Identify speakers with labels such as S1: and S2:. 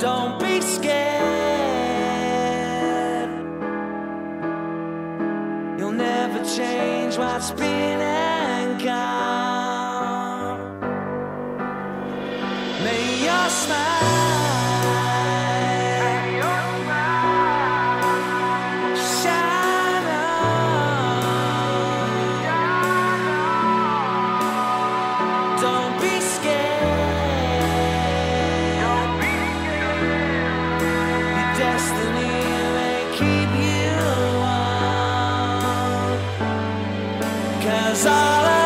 S1: Don't be scared. You'll never change what's been and gone. May your smile. Shine on. Don't be scared Cause I